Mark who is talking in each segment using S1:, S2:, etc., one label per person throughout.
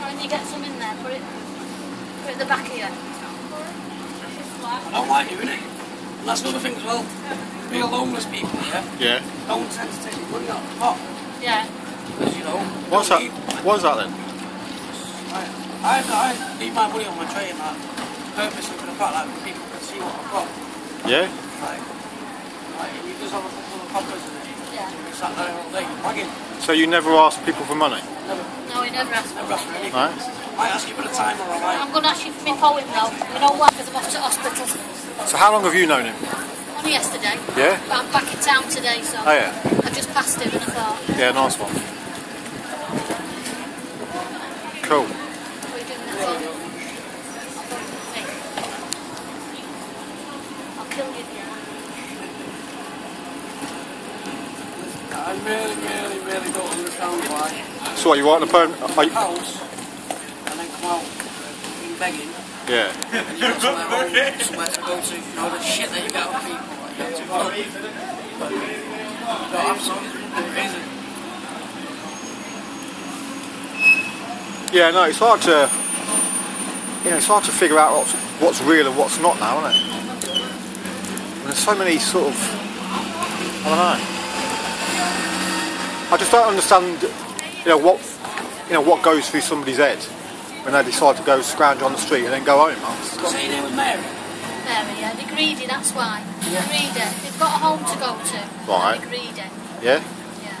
S1: When you get some in there, put it, put it at the back here.
S2: I don't like doing it. And that's another thing as well. Real homeless people, yeah,
S3: Yeah.
S2: don't tend to take the money out of the pot.
S1: Yeah.
S2: Because, you know,
S3: What's that? What's that then?
S2: I, I, I leave my money on my tray and that purposely for the fact that people can see what I've got.
S3: Yeah.
S2: Like, like you just have a couple of poppers in it,
S1: Yeah.
S2: you'll sat there all day bagging.
S3: So you never ask people for money,
S2: Never,
S1: No, he never asked me.
S2: never ask anything.
S3: right?
S2: I ask you for the time or I like.
S1: I'm going to ask you for my poem now. You know why? Because I'm off to hospital.
S3: So how long have you known him?
S1: Only yesterday.
S3: Yeah.
S1: But I'm back in town today, so
S3: Oh yeah.
S1: I just passed him and I thought,
S3: Yeah, nice one. Cool.
S1: what are you doing that for? Hey. I'll kill you.
S2: I really, really, really don't understand why
S3: So what, you writing a poem? Are you,
S2: house and then come out being begging
S3: yeah.
S2: and you've got somewhere, somewhere to go to. You know the shit that you get out of people. Like, you have to go. You don't have some.
S3: Yeah, no, it's hard to, you know, it's hard to figure out what's, what's real and what's not now, isn't it? And there's so many sort of, I don't know. I just don't understand, you know, what, you know, what goes through somebody's head when they decide to go scrounge on the street and then go home. That's-
S2: Say your name was Mary.
S1: Mary, yeah, they're greedy, that's why. They're
S2: Yeah.
S1: greedy. They've got a home to go to.
S3: Right.
S1: They're greedy.
S3: Yeah?
S1: Yeah.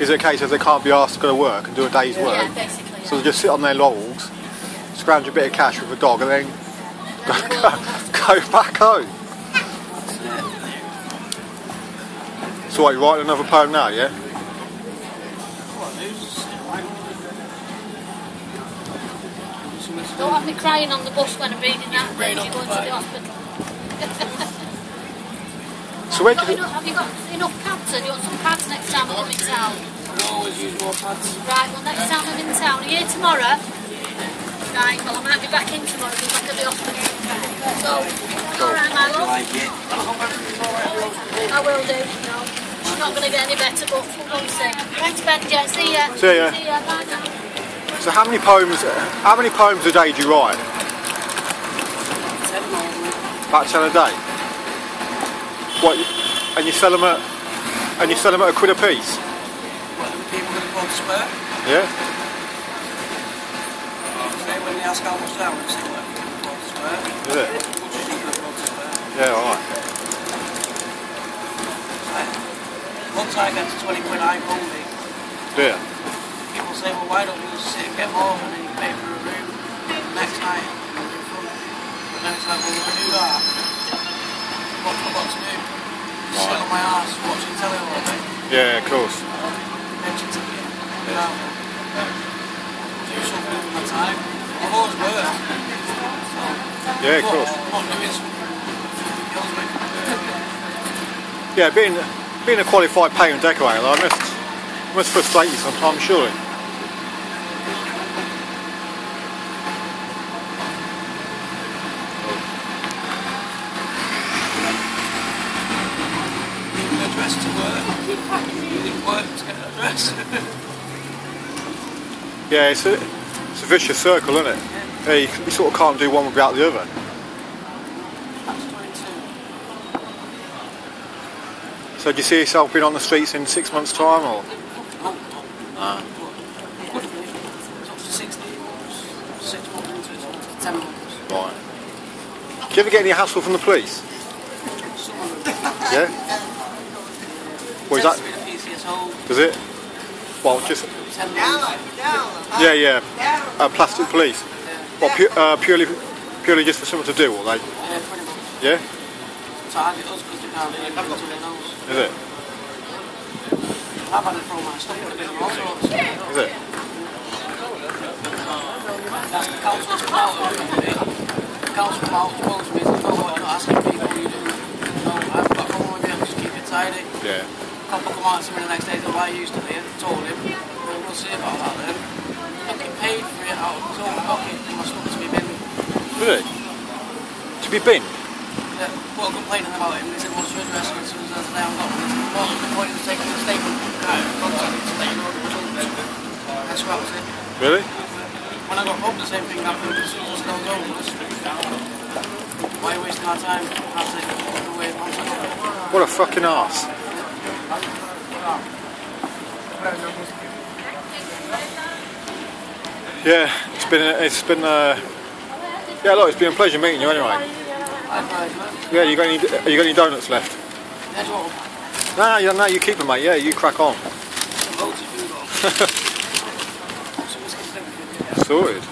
S3: Is it a case of they can't be asked to go to work and do a day's work?
S1: Yeah, basically.
S3: So they just sit on their laurels, scrounge a bit of cash with a dog and then go, go, go back home. So what, you writing another poem now, yeah?
S2: What, who's
S1: Don't have me crying on the bus when I'm reading that.
S2: Rain
S1: Then you're
S2: the
S1: going to the hospital.
S3: So where
S1: Got
S3: did you...
S1: enough, have you got enough pads? Do you want some pads next time I'm in town?
S2: We always use more pads.
S1: Right, well next time I'm in town, are you here tomorrow? Right, well I might be back in tomorrow because I'm at the hospital. So, alright my
S2: I
S1: love,
S2: like it. I hope everything's alright.
S1: I will do. No, it's not going to get any better, but we'll see. Thanks Benji, see ya.
S3: See ya.
S1: See ya, bye now.
S3: So how many poems, how many poems a day do you write?
S2: Ten.
S3: About 10 a day? What, and you sell them at, and you sell them at a quid a piece?
S2: What, the people that go to spare?
S3: Yeah?
S2: Say when they ask how much they want, say what people go spare.
S3: Is it?
S2: Much as you can go to spare.
S3: Yeah, alright.
S2: Like, Once I get to 20 quid, I'm hungry.
S3: Yeah.
S2: People say, well, why don't you sit and get more and then you pay for a room next night? But then it's like, well, if I do that, what got to do? Sit on my ass watching telly all day.
S3: Yeah, of course.
S2: Pension ticket. You know, do something with my time. I've always worked.
S3: Yeah, of course.
S2: doing something kills.
S3: Yeah, being being a qualified paint and decorator, I must must frustrate you sometimes, surely.
S2: Address to work. Work to get address.
S3: Yeah, it's a, it's a vicious circle, isn't it? Yeah, you, you sort of can't do one without the other. So do you see yourself being on the streets in six months' time, or?
S2: Good for me. It's up to 60 months. Six months into it, it's up to 10 months.
S3: Right. Do you ever get any hassle from the police?
S2: Some of them.
S3: Yeah. What is that?
S2: to be the PCSO,
S3: Does it? Well, just yeah, yeah. Uh, plastic police. Well, pu- uh, purely, purely just for someone to do, or they?
S2: Yeah, pretty much.
S3: Yeah.
S2: Target us because they can't do anything to their nose.
S3: Is it?
S2: I've had to throw my stuff and all sorts.
S3: Is it?
S2: That's the council's of. The and me, asking people what you. No, I haven't got a problem with you, just it tidy.
S3: Yeah.
S2: couple come out to me the next day I used to and told him, well, see about that then. Paid for it out of his own pocket for my stuff.
S3: Really? To be?
S2: Yeah, about said, what's your address? And as soon as I I got one, the point is taking the statement, right, contact me to let you know the result. I was it.
S3: Really?
S2: When I got home, the same thing happened. As soon as I was still going, why are you wasting our time? The way once I got there.
S3: What a fucking ass. Yeah, it's been it's been uh, yeah look, it's been a pleasure meeting you anyway. Yeah, you got any have you got any donuts left? Nah, you no, you keep them, mate. Yeah, you crack on.
S2: loads of food on. Some biscuits and everything.
S3: Sorted.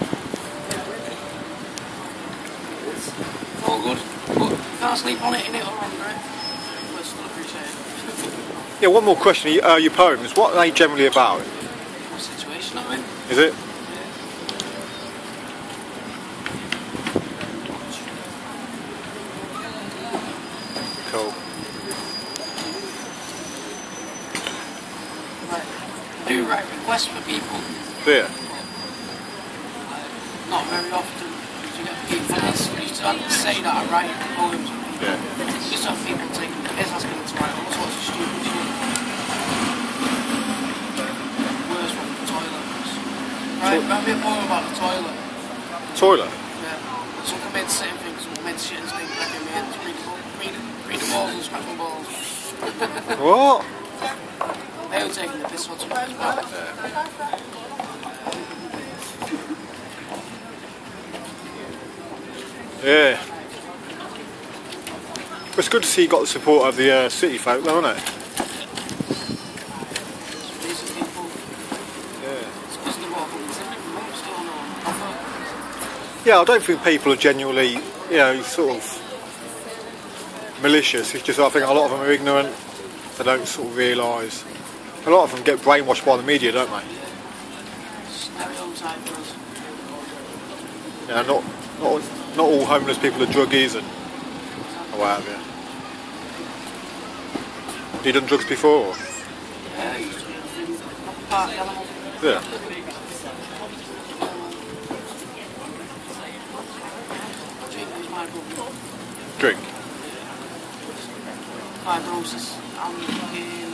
S2: All good. But can't sleep on it, innit, or on right? But still appreciate it.
S3: Yeah, one more question. Uh, your poems, what are they generally about?
S2: What situation I'm in.
S3: Is it?
S2: Do for people.
S3: There.
S2: Not very often. You get people used to say that I write poems.
S3: Yeah.
S2: Just have people taking the piss asking to write all sorts of stupid shit. Worst one, the toilet. Right, write me a poem about the toilet.
S3: Toilet.
S2: Yeah. Some come in sitting things, some come in shit and stink back in me and read the, read, read the balls and scratch my balls.
S3: What?
S2: They were taking the piss something as well.
S3: Yeah. It's good to see you got the support of the uh, city folk, though, isn't it? Yeah, I don't think people are genuinely, you know, sort of malicious. It's just I think a lot of them are ignorant. They don't sort of realise. A lot of them get brainwashed by the media, don't they? Yeah, not not not all homeless people are druggies and or what have you. Have you done drugs before?
S2: Yeah. Drink. Fibrosis.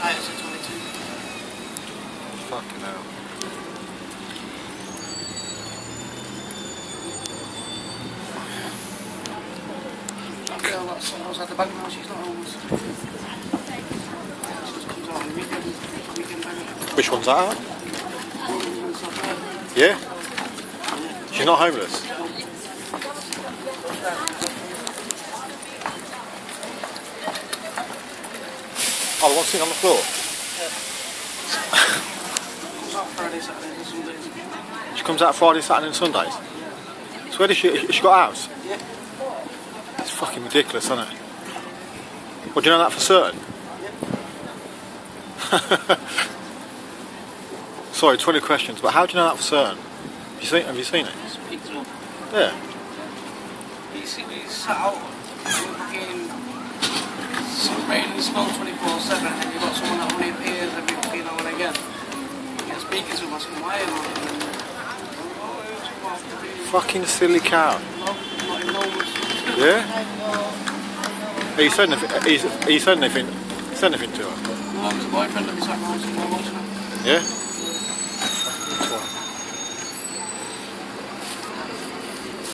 S2: Pancreatitis at 22.
S3: Fucking hell.
S2: That the now, she's not homeless. She just comes out on the weekend, weekend bag.
S3: Which one's that?
S2: And stuff like that.
S3: Yeah. She's not homeless. Oh, the one sitting on the floor.
S2: Comes out Friday, Saturday, and Sundays.
S3: She comes out Friday, Saturday, and Sundays. So where does she? Has she got a house?
S2: Yeah.
S3: It's fucking ridiculous, isn't it? Well, do you know that for certain? Sorry, 20 questions, but how do you know that for certain? Have you seen, have you seen it?
S2: Speak to him.
S3: Yeah.
S2: He's, he's sat out in fucking some rain 24 7 and you've got someone that only appears every fucking now and again. You're speaking to him, asking why.
S3: Fucking silly cow.
S2: No, not even homeless.
S3: Yeah? Are you saying anything, are you, are you saying anything, saying anything to her?
S2: No, his boyfriend of his sat around somewhere watching him.
S3: Yeah?